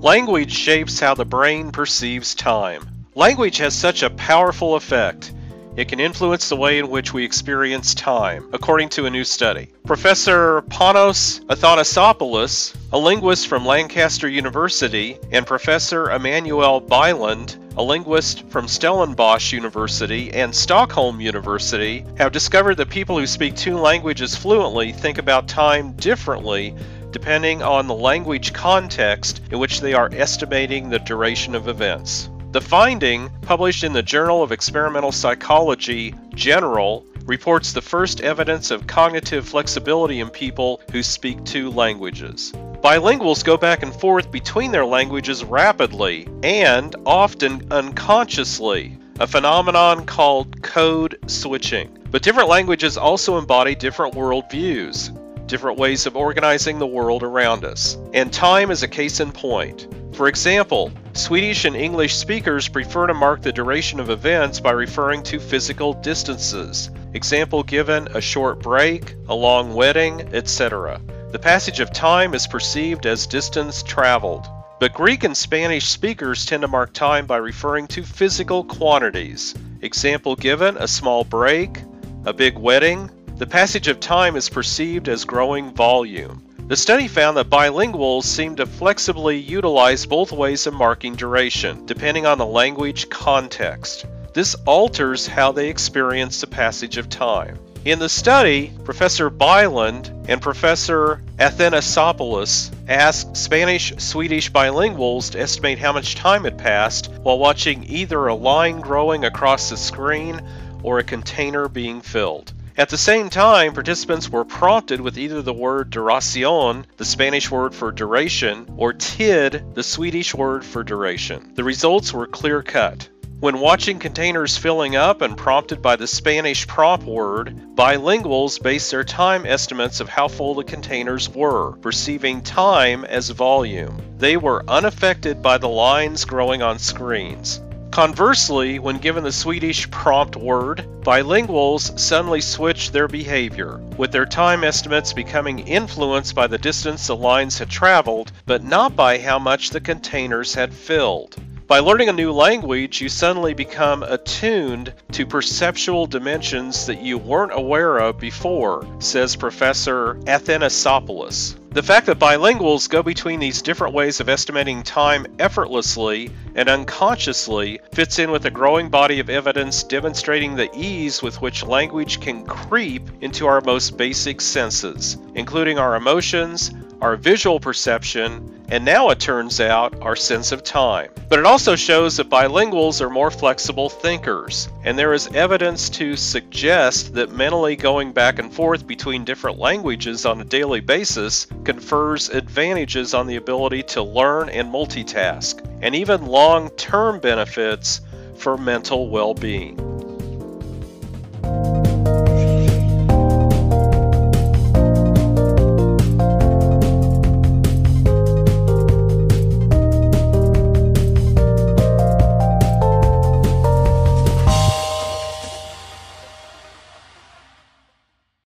Language shapes how the brain perceives time. Language has such a powerful effect. It can influence the way in which we experience time, according to a new study. Professor Panos Athanasopoulos, a linguist from Lancaster University, and Professor Emanuel Bylund, a linguist from Stellenbosch University and Stockholm University, have discovered that people who speak two languages fluently think about time differently depending on the language context in which they are estimating the duration of events. The finding, published in the Journal of Experimental Psychology General, reports the first evidence of cognitive flexibility in people who speak two languages. Bilinguals go back and forth between their languages rapidly and often unconsciously, a phenomenon called code switching. But different languages also embody different worldviews, different ways of organizing the world around us. And time is a case in point. For example, Swedish and English speakers prefer to mark the duration of events by referring to physical distances. Example given a short break, a long wedding, etc. The passage of time is perceived as distance traveled. But Greek and Spanish speakers tend to mark time by referring to physical quantities. Example given a small break, a big wedding. The passage of time is perceived as growing volume. The study found that bilinguals seem to flexibly utilize both ways of marking duration, depending on the language context. This alters how they experience the passage of time. In the study, Professor Bylund and Professor Athanasopoulos asked Spanish Swedish bilinguals to estimate how much time had passed while watching either a line growing across the screen or a container being filled. At the same time, participants were prompted with either the word duración, the Spanish word for duration, or tid, the Swedish word for duration. The results were clear cut. When watching containers filling up and prompted by the Spanish prompt word, bilinguals based their time estimates of how full the containers were, perceiving time as volume. They were unaffected by the lines growing on screens. Conversely, when given the Swedish prompt word, bilinguals suddenly switched their behavior, with their time estimates becoming influenced by the distance the lines had traveled, but not by how much the containers had filled. By learning a new language, you suddenly become attuned to perceptual dimensions that you weren't aware of before, says Professor Athanasopoulos. The fact that bilinguals go between these different ways of estimating time effortlessly and unconsciously fits in with a growing body of evidence demonstrating the ease with which language can creep into our most basic senses, including our emotions, our visual perception, and now it turns out our sense of time. But it also shows that bilinguals are more flexible thinkers, and there is evidence to suggest that mentally going back and forth between different languages on a daily basis confers advantages on the ability to learn and multitask, and even long term benefits for mental well being.